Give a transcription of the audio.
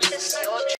Purchase